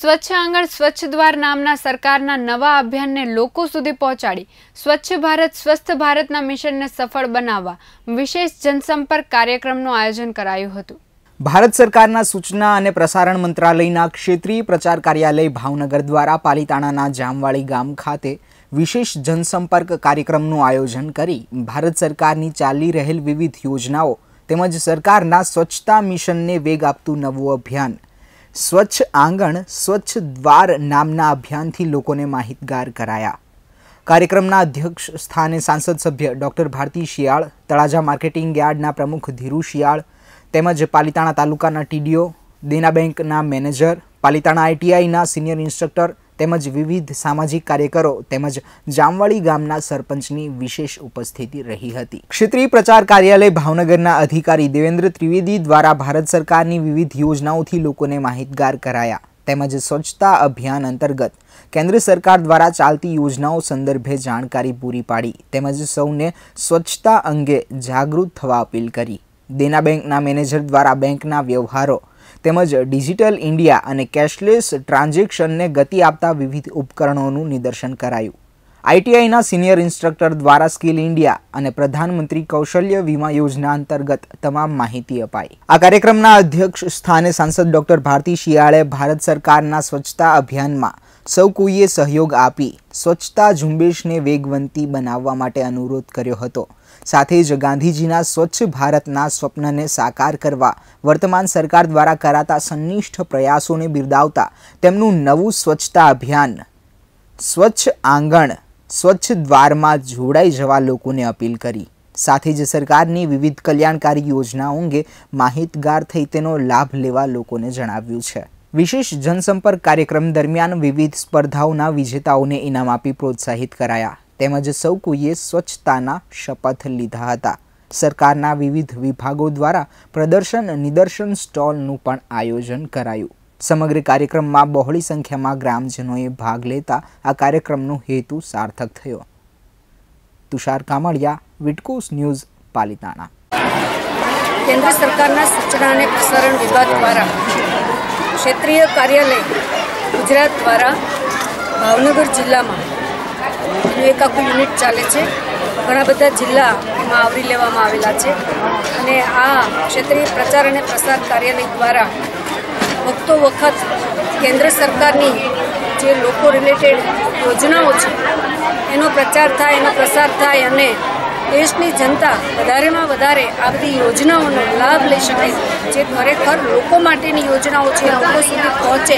સ્વચ્છ આંગણ, સ્વચ્છ દ્વાર નામના સરકારના નવા અભિયાનને લોકો સુધી પહોંચાડી. સ્વચ્છ ભારત, સ્વસ્થ ભારતના મિશનને સફળ બનાવવા વિશેષ જનસંપર્ક કાર્યક્રમનું આયોજન કરાયું હતું. ભારત સરકારના સૂચના અને પ્રસારણ મંત્રાલયના ક્ષેત્રીય પ્રચાર કાર્યાલય ભાવનગર દ્વારા પાલીતાણાના જામવાળી ગામ ખાતે વિશેષ જનસંપર્ક કાર્યક્રમનું આયોજન કરી ભારત સરકારની ચાલી રહેલ વિવિધ યોજનાઓ તેમજ સરકારના સ્વચ્છતા મિશનને વેગ આપતું નવું અભિયાન. સ્વચ્છ આંગણ, સ્વચ્છ દ્વાર નામના અભિયાનથી લોકોને માહિતગાર કરાયા. કાર્યક્રમના અધ્યક્ષ સ્થાને સાંસદ સભ્ય ડૉક્ટર ભારતી શિયાળ, તળાજા માર્કેટિંગ યાર્ડના પ્રમુખ ધીરુ શિયાળ, તેમજ પાલિતાણા તાલુકાના ટીડીઓ, દેના બેંકના મેનેજર, પાલિતાણા આઈટીઆઈના સિનિયર ઇન્સ્ટ્રક્ટર તેમજ વિવિધ સામાજિક કાર્યકરો તેમજ જામવાળી ગામના સરપંચની વિશેષ ઉપસ્થિતિ રહી હતી. ક્ષેત્રીય પ્રચાર કાર્યાલય ભાવનગરના અધિકારી દેવેન્દ્ર ત્રિવેદી દ્વારા ભારત સરકારની વિવિધ યોજનાઓથી લોકોને માહિતગાર કરાયા, તેમજ સ્વચ્છતા અભિયાન અંતર્ગત કેન્દ્ર સરકાર દ્વારા ચાલતી યોજનાઓ સંદર્ભે જાણકારી પૂરી પાડી, તેમજ સૌને સ્વચ્છતા અંગે જાગૃત થવા અપીલ કરી. દેના બેંકના મેનેજર દ્વારા બેંકના વ્યવહારો તેમજ ડિજિટલ ઇન્ડિયા અને કેશલેસ ટ્રાન્ઝેક્શનને ગતિ આપતા વિવિધ ઉપકરણોનું નિદર્શન કરાયું. આઈટીઆઈના સિનિયર ઇન્સ્ટ્રક્ટર દ્વારા સ્કિલ ઇન્ડિયા અને પ્રધાનમંત્રી કૌશલ્ય વીમા યોજના અંતર્ગત તમામ માહિતી અપાઈ. આ કાર્યક્રમના અધ્યક્ષ સ્થાને સાંસદ ડોક્ટર ભારતી શિયાળે ભારત સરકારના સ્વચ્છતા અભિયાનમાં સૌ કોઈએ સહયોગ આપી સ્વચ્છતા ઝુંબેશને વેગવંતી બનાવવા માટે અનુરોધ કર્યો હતો. સાથે જ ગાંધીજીના સ્વચ્છ ભારતના સ્વપ્નને સાકાર કરવા, વર્તમાન સરકાર દ્વારા કરાતા સંનિષ્ઠ પ્રયાસોને બિરદાવતા તેમનું નવું સ્વચ્છતા અભિયાન, સ્વચ્છ આંગણ, સ્વચ્છ દ્વારમાં જોડાઈ જવા લોકોને અપીલ કરી. સાથે જ સરકારની વિવિધ કલ્યાણકારી યોજનાઓ અંગે માહિતગાર થઈ તેનો લાભ લેવા લોકોને જણાવ્યું છે. વિશેષ જનસંપર્ક કાર્યક્રમ દરમિયાન વિવિધ સ્પર્ધાઓના વિજેતાઓને ઇનામ આપી પ્રોત્સાહિત કરાયા. તેમજ સૌ કોઈએ સ્વચ્છતાના શપથ લીધા હતા. સરકારના વિવિધ વિભાગો દ્વારા પ્રદર્શન, નિદર્શન સ્ટોલનું પણ આયોજન કરાયું. સમગ્ર કાર્યક્રમમાં બહોળી સંખ્યામાં ગ્રામજનોએ ભાગ લેતા આ કાર્યક્રમનો હેતુ સાર્થક થયો. તુષાર કામળિયા, વિટકોસ ન્યૂઝ, પાલિતાણા. કેન્દ્ર સરકારના સૂચના અને પ્રસારણ વિભાગ દ્વારા ક્ષેત્રીય કાર્યાલય ગુજરાત દ્વારા ભાવનગર જિલ્લામાં એક આખું યુનિટ ચાલે છે. ઘણા બધા જિલ્લા એમાં આવરી લેવામાં આવેલા છે અને આ ક્ષેત્રીય પ્રચાર અને પ્રસાર કાર્યાલય દ્વારા વખતો વખત કેન્દ્ર સરકારની જે લોકો રિલેટેડ યોજનાઓ છે, એનો પ્રચાર થાય, એનો પ્રસાર થાય અને દેશની જનતા વધારેમાં વધારે આ બધી યોજનાઓનો લાભ લઈ શકે જે ખરેખર લોકો માટેની યોજનાઓ છે, લોકો સુધી પહોંચે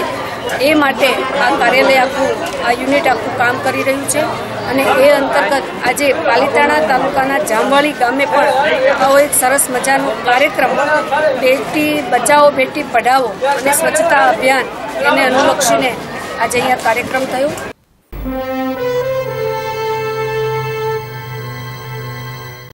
એ માટે આ કાર્યાલય આખું, આ યુનિટ આખું કામ કરી રહ્યું છે અને એ અંતર્ગત આજે પાલિતાણા તાલુકાના જામવાળી ગામે પણ આવો એક સરસ મજાનો કાર્યક્રમ, બેટી બચાવો, બેટી પઢાવો અને સ્વચ્છતા અભિયાન એને અનુલક્ષીને આજે અહીંયા કાર્યક્રમ થયો.